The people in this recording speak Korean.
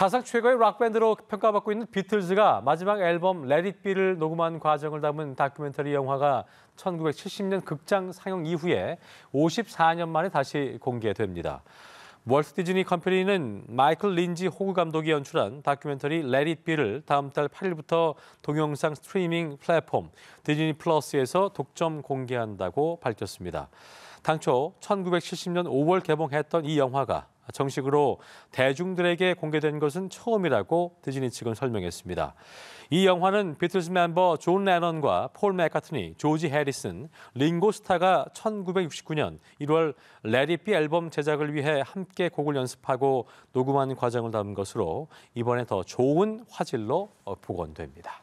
사상 최고의 락밴드로 평가받고 있는 비틀즈가 마지막 앨범 Let It Be를 녹음한 과정을 담은 다큐멘터리 영화가 1970년 극장 상영 이후에 54년 만에 다시 공개됩니다. 월트 디즈니 컴퍼니는 마이클 린지 호그 감독이 연출한 다큐멘터리 Let It Be를 다음 달 8일부터 동영상 스트리밍 플랫폼 디즈니 플러스에서 독점 공개한다고 밝혔습니다. 당초 1970년 5월 개봉했던 이 영화가 정식으로 대중들에게 공개된 것은 처음이라고 디즈니 측은 설명했습니다. 이 영화는 비틀즈 멤버 존 레넌과 폴 맥카트니, 조지 해리슨, 링고 스타가 1969년 1월 Let It Be 앨범 제작을 위해 함께 곡을 연습하고 녹음한 과정을 담은 것으로 이번에 더 좋은 화질로 복원됩니다.